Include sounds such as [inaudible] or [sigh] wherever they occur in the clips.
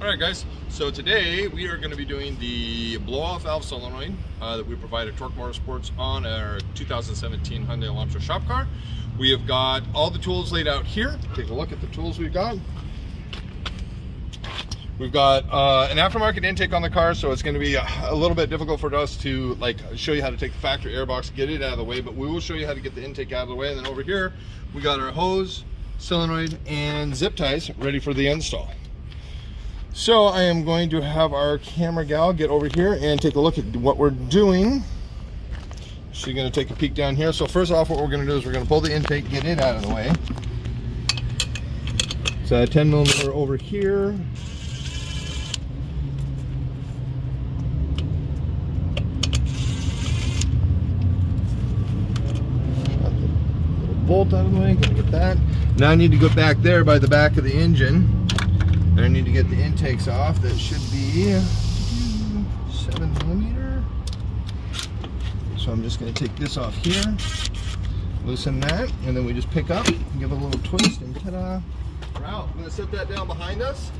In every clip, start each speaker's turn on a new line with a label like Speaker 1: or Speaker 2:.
Speaker 1: All right, guys. So today we are going to be doing the blow-off valve solenoid uh, that we provide at Tork Motorsports on our 2017 Hyundai Elantra shop car. We have got all the tools laid out here. Take a look at the tools we've got. We've got uh, an aftermarket intake on the car, so it's going to be a, little bit difficult for us to like show you how to take the factory airbox, get it out of the way, but we will show you how to get the intake out of the way. And then over here, we got our hose, solenoid, and zip ties ready for the install. So I am going to have our camera gal get over here and take a look at what we're doing. She's going to take a peek down here. So first off, what we're going to do is we're going to pull the intake, get it out of the way. So 10 millimeter over here. bolt out of the way, gonna get that. Now I need to go back there by the back of the engine. And I need to get the intakes off. That should be seven millimeter. So I'm just gonna take this off here, loosen that, and then we just pick up, give it a little twist, and ta-da, we're out. I'm gonna set that down behind us.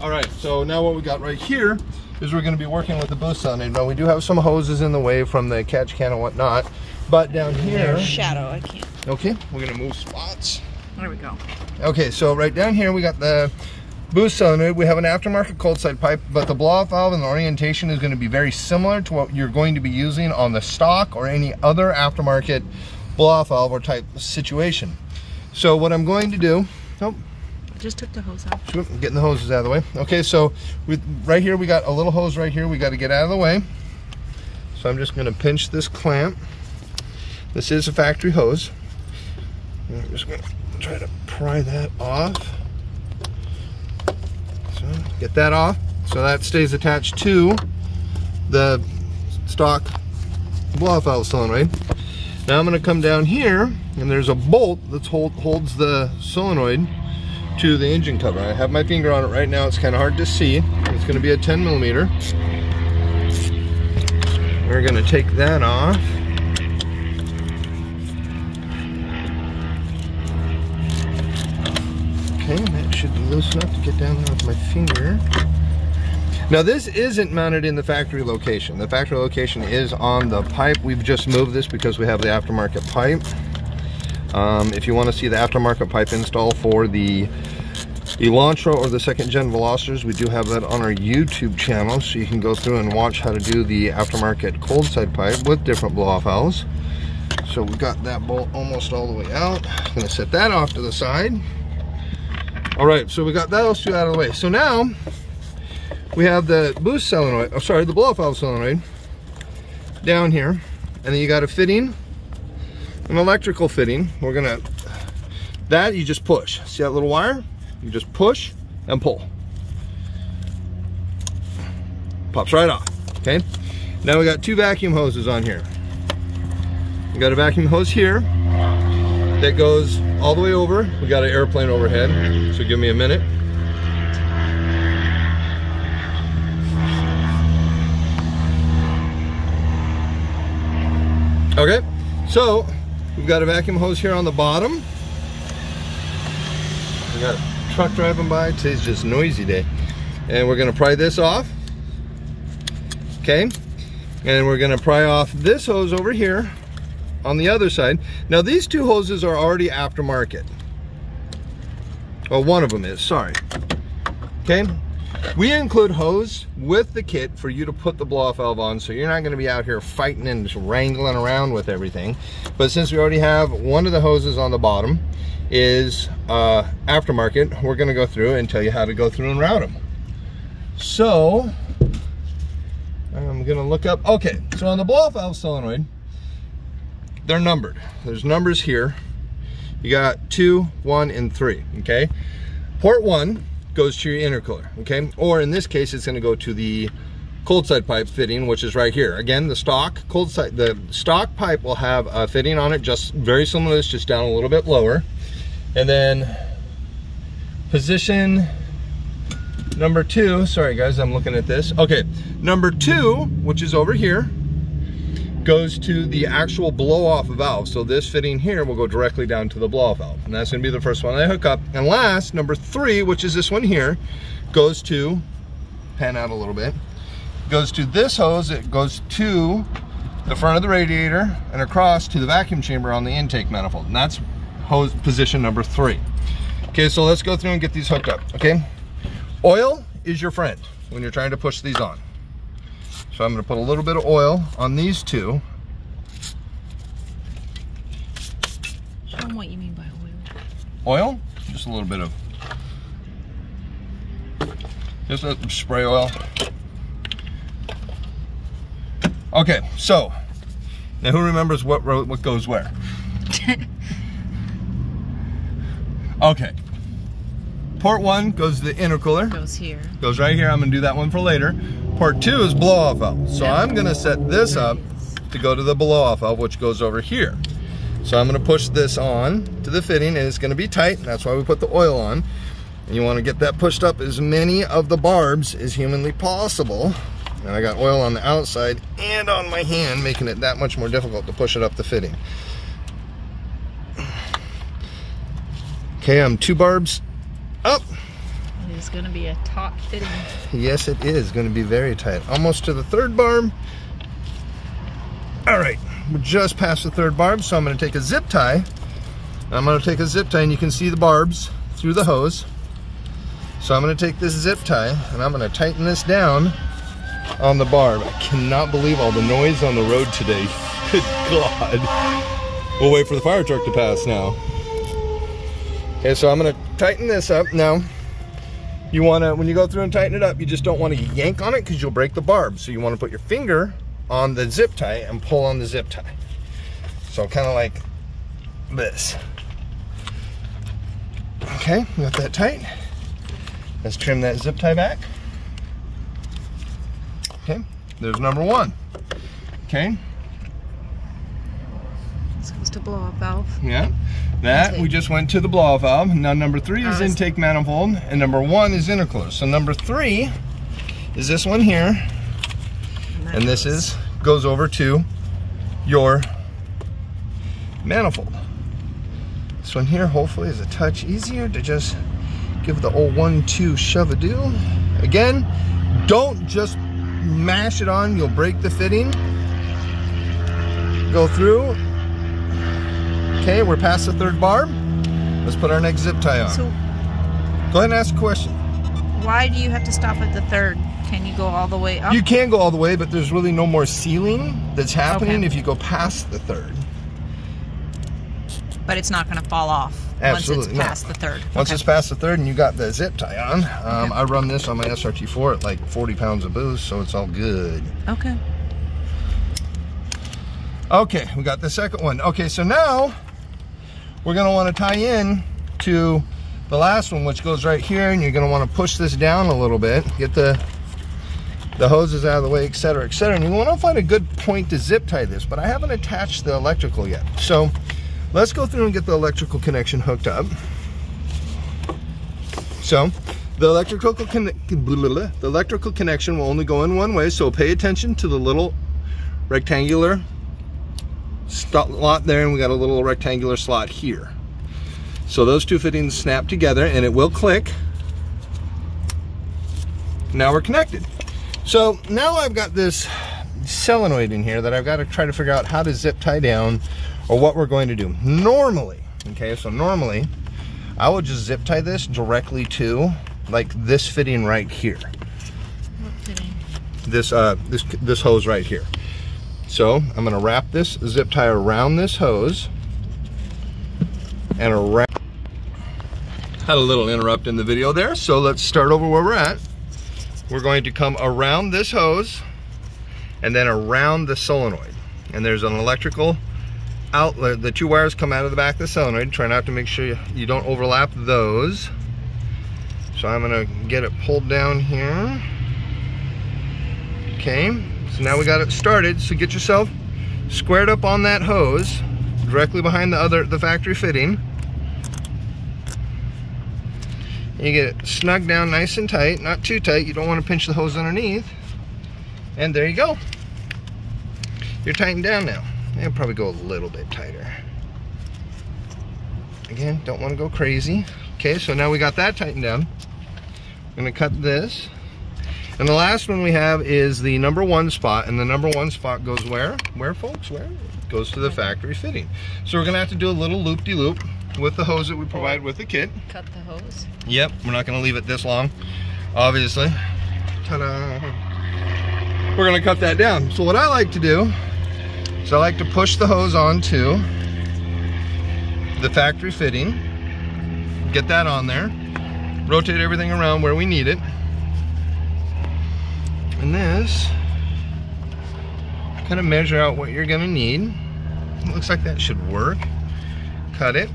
Speaker 1: All right, so now what we got right here is we're gonna be working with the boost on it. Now we do have some hoses in the way from the catch can and whatnot. But down here,
Speaker 2: shadow, I can't.
Speaker 1: Okay, we're gonna move spots.
Speaker 2: There we go.
Speaker 1: Okay, so right down here we got the boost solenoid. We have an aftermarket cold side pipe, but the blow-off valve and the orientation is gonna be very similar to what you're going to be using on the stock or any other aftermarket blow-off valve or type situation. So what I'm going to do, oh,
Speaker 2: I just took the hose out.
Speaker 1: Getting the hoses out of the way. Okay, so with right here we got a little hose right here we got to get out of the way. So I'm just gonna pinch this clamp. This is a factory hose. I'm just gonna try to pry that off. So get that off. So that stays attached to the stock blow-off valve solenoid. Now I'm gonna come down here and there's a bolt that hold, holds the solenoid to the engine cover. I have my finger on it right now. It's kind of hard to see. It's gonna be a 10 millimeter. We're gonna take that off. Okay, that should be loose enough to get down there with my finger. Now this isn't mounted in the factory location. The factory location is on the pipe. We've just moved this because we have the aftermarket pipe. Um, if you want to see the aftermarket pipe install for the Elantra or the second gen Velosters, we do have that on our YouTube channel, so you can go through and watch how to do the aftermarket cold side pipe with different blow-off valves. So we've got that bolt almost all the way out. I'm gonna set that off to the side. All right, so we got those two out of the way. So now we have the boost solenoid, oh sorry, the blow-off valve solenoid down here. And then you got a fitting, an electrical fitting. We're gonna, that you just push. See that little wire? You just push and pull. Pops right off, okay? Now we got two vacuum hoses on here. We got a vacuum hose here that goes all the way over. We got an airplane overhead, so give me a minute. Okay, so we've got a vacuum hose here on the bottom. We got a truck driving by. Today's just noisy day. And we're gonna pry this off. Okay, and we're gonna pry off this hose over here on the other side. Now these two hoses are already aftermarket. Well, one of them is, sorry. Okay, we include hose with the kit for you to put the blow-off valve on, so you're not gonna be out here fighting and just wrangling around with everything. But since we already have one of the hoses on the bottom is uh, aftermarket, we're gonna go through and tell you how to go through and route them. So, I'm gonna look up, okay, so on the blow-off valve solenoid, they're numbered. There's numbers here. You got two, one, and three, okay? Port one goes to your intercooler, okay? Or in this case, it's gonna go to the cold side pipe fitting, which is right here. Again, the stock cold side, the stock pipe will have a fitting on it, just very similar to this, just down a little bit lower. And then position number two, sorry guys, I'm looking at this. Okay, number two, which is over here, goes to the actual blow off valve. So this fitting here will go directly down to the blow off valve. And that's gonna be the first one I hook up. And last, number three, which is this one here, goes to, pan out a little bit, goes to this hose, it goes to the front of the radiator and across to the vacuum chamber on the intake manifold. And that's hose position number three. Okay, so let's go through and get these hooked up, okay? Oil is your friend when you're trying to push these on. So I'm gonna put a little bit of oil on these two.
Speaker 2: Show them what you mean by oil.
Speaker 1: Oil, just a little bit of, just a spray oil. Okay, so, now who remembers what, what goes where? [laughs] okay. Port one goes to the intercooler.
Speaker 2: Goes here.
Speaker 1: Goes right here, I'm gonna do that one for later. Port two is blow off valve. So I'm gonna set this up to go to the blow off valve, which goes over here. So I'm gonna push this on to the fitting and it's gonna be tight. That's why we put the oil on. And you wanna get that pushed up as many of the barbs as humanly possible. And I got oil on the outside and on my hand, making it that much more difficult to push it up the fitting. Okay, I'm two barbs up.
Speaker 2: Is going to be a taut fitting.
Speaker 1: Yes, it is going to be very tight. Almost to the third barb. All right, we're just past the third barb, so I'm going to take a zip tie. I'm going to take a zip tie, and you can see the barbs through the hose. So I'm going to take this zip tie, and I'm going to tighten this down on the barb. I cannot believe all the noise on the road today. [laughs] Good God. We'll wait for the fire truck to pass now. Okay, so I'm gonna tighten this up. Now, you wanna, when you go through and tighten it up, you just don't wanna yank on it because you'll break the barb. So you wanna put your finger on the zip tie and pull on the zip tie. So kind of like this. Okay, got that tight. Let's trim that zip tie back. Okay, there's number one. Okay,
Speaker 2: This goes to blow off valve.
Speaker 1: yeah. That, we just went to the blow-off valve. Now number three is intake manifold, and number one is intercooler. So number three is this one here,
Speaker 2: that
Speaker 1: and this is, goes over to your manifold. This one here hopefully is a touch easier to just give the old one, two shove a do. Again, don't just mash it on, you'll break the fitting. Go through. Okay, we're past the third barb. Let's put our next zip tie on.
Speaker 2: So
Speaker 1: Go ahead and ask a question.
Speaker 2: why do you have to stop at the third? Can you go all the way up?
Speaker 1: You can go all the way, but there's really no more sealing that's happening
Speaker 2: Okay.
Speaker 1: if you go past the third.
Speaker 2: but it's not going to fall off
Speaker 1: Absolutely
Speaker 2: once it's
Speaker 1: not.
Speaker 2: past the third.
Speaker 1: Once
Speaker 2: Okay.
Speaker 1: it's past the third and you got the zip tie on, um,
Speaker 2: Okay.
Speaker 1: I run this on my SRT4 at like 40 pounds of boost, so it's all good.
Speaker 2: Okay.
Speaker 1: Okay, we got the second one. Okay, so now we're gonna wanna tie in to the last one, which goes right here, and you're gonna wanna push this down a little bit, get the the hoses out of the way, et cetera, et cetera. And you wanna find a good point to zip tie this, but I haven't attached the electrical yet. So let's go through and get the electrical connection hooked up. So the electrical the electrical connection will only go in one way, so pay attention to the little rectangular slot there and we got a little rectangular slot here. So those two fittings snap together and it will click. Now we're connected. So now I've got this solenoid in here that I've got to try to figure out how to zip tie down or what we're going to do. Normally, okay, so normally I would just zip tie this directly to like this fitting right here.
Speaker 2: What fitting?
Speaker 1: This uh this this hose right here. So I'm gonna wrap this zip tie around this hose and around. Had a little interrupt in the video there, so let's start over where we're at. We're going to come around this hose and then around the solenoid. And there's an electrical outlet. The two wires come out of the back of the solenoid. Try not to make sure you, don't overlap those. So I'm gonna get it pulled down here. Okay, so now we got it started. So get yourself squared up on that hose, directly behind the other, the factory fitting. You get it snug down nice and tight, not too tight. You don't want to pinch the hose underneath. And there you go. You're tightened down now. It'll probably go a little bit tighter. Again, don't want to go crazy. Okay, so now we got that tightened down. I'm gonna cut this. And the last one we have is the number one spot, and the number one spot goes where? Where, folks? Where? It goes to the factory fitting. So we're gonna have to do a little loop-de-loop -loop with the hose that we provide with the kit.
Speaker 2: Cut the hose.
Speaker 1: Yep, we're not gonna leave it this long, obviously. Ta-da! We're gonna cut that down. So what I like to do is I like to push the hose onto the factory fitting, get that on there, rotate everything around where we need it, and this, kind of measure out what you're gonna need. It looks like that should work. Cut it.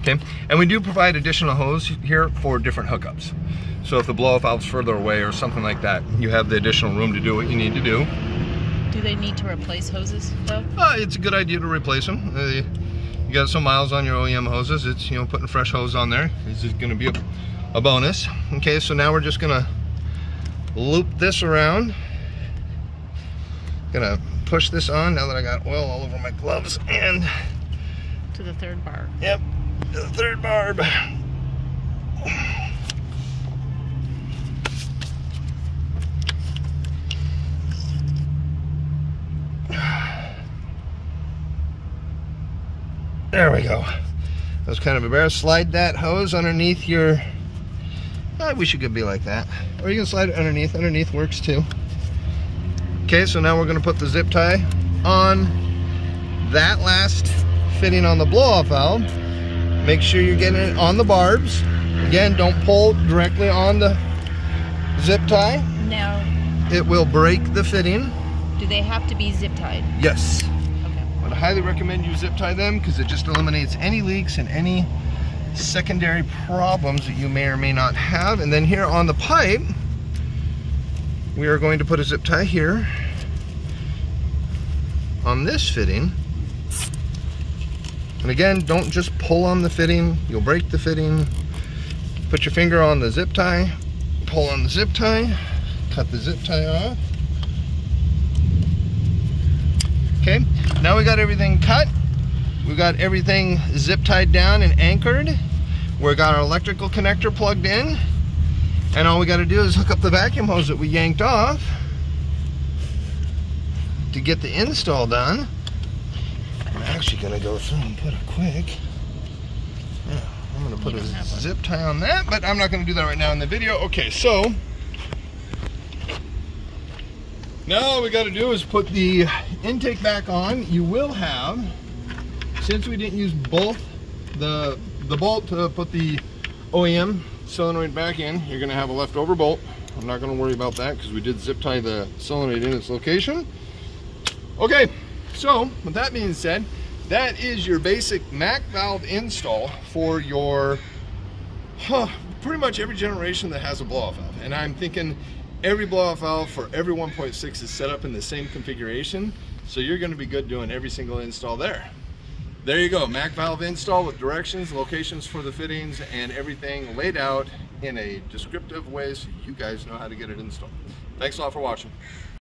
Speaker 1: Okay, and we do provide additional hose here for different hookups. So if the blow-off valve's further away or something like that, you have the additional room to do what you need to do.
Speaker 2: Do they need to replace hoses though?
Speaker 1: Uh, it's a good idea to replace them. Uh, you got some miles on your OEM hoses. It's, you know, putting fresh hose on there is going to be a, a bonus. Okay, so now we're just going to loop this around. Gonna push this on now that I got oil all over my gloves and
Speaker 2: to the third barb.
Speaker 1: Yep, to the third barb. There we go. That was kind of a embarrassed. Slide that hose underneath your... I wish it could be like that. Or you can slide it underneath. Underneath works too. Okay, so now we're going to put the zip tie on that last fitting on the blow-off valve. Make sure you're getting it on the barbs. Again, don't pull directly on the zip tie.
Speaker 2: No.
Speaker 1: it will break the fitting.
Speaker 2: Do they have to be zip tied?
Speaker 1: Yes. But I highly recommend you zip tie them because it just eliminates any leaks and any secondary problems that you may or may not have. And then here on the pipe, we are going to put a zip tie here on this fitting. And again, don't just pull on the fitting, you'll break the fitting. Put your finger on the zip tie, pull on the zip tie, cut the zip tie off. Okay, now we got everything cut. We got everything zip tied down and anchored. We got our electrical connector plugged in. And all we got to do is hook up the vacuum hose that we yanked off to get the install done. I'm actually going to go through and put a quick, yeah, I'm going to put a zip tie on that, but I'm not going to do that right now in the video. Okay, so now all we got to do is put the intake back on. You will have, since we didn't use both the, the bolt to put the OEM solenoid back in, you're going to have a leftover bolt. I'm not going to worry about that because we did zip tie the solenoid in its location. Okay, so with that being said, that is your basic Mac valve install for your, huh, pretty much every generation that has a blow-off valve. And I'm thinking Every blow-off valve for every 1.6 is set up in the same configuration, so you're going to be good doing every single install there. There you go, Mac valve install with directions, locations for the fittings, and everything laid out in a descriptive way so you guys know how to get it installed. Thanks a lot for watching.